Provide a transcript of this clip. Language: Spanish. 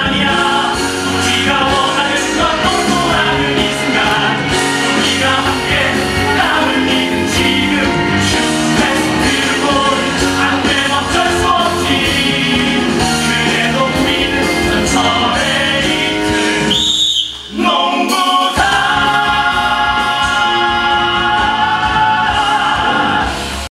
España.